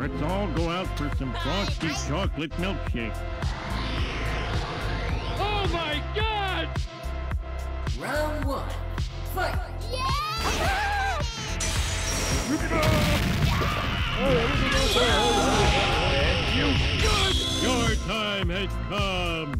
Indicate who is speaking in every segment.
Speaker 1: Let's all go out for some frosty chocolate milkshake.
Speaker 2: Oh my god!
Speaker 3: Round one. Fight!
Speaker 1: You good? Your time has come.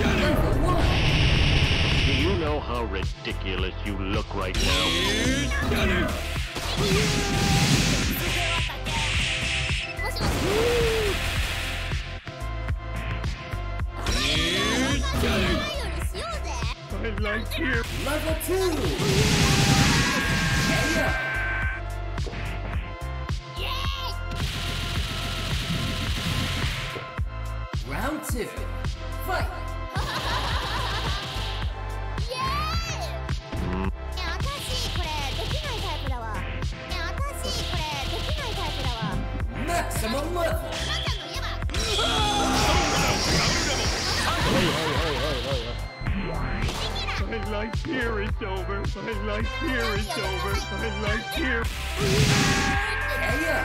Speaker 3: Level one.
Speaker 4: Do you know how ridiculous you look right now?
Speaker 1: Here's Johnny.
Speaker 3: Level two. Round two. Fight! Maximum level.
Speaker 5: あんたの家は
Speaker 1: I like here it's over. I like here it's over. I like here.
Speaker 3: KO.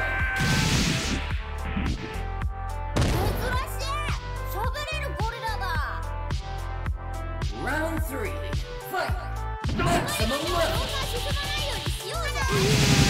Speaker 5: 珍しい喋れるゴリラだ
Speaker 3: Round three. Fight! Maximum
Speaker 5: 動
Speaker 3: level.
Speaker 5: 画進まな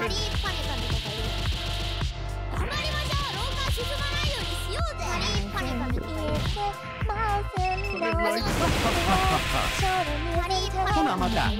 Speaker 5: パリパネパネとか言うよまりましょう廊下進まないようにしようぜパリパネパネとか言うま
Speaker 1: せんな
Speaker 5: パリパネパネ
Speaker 6: ほなまた。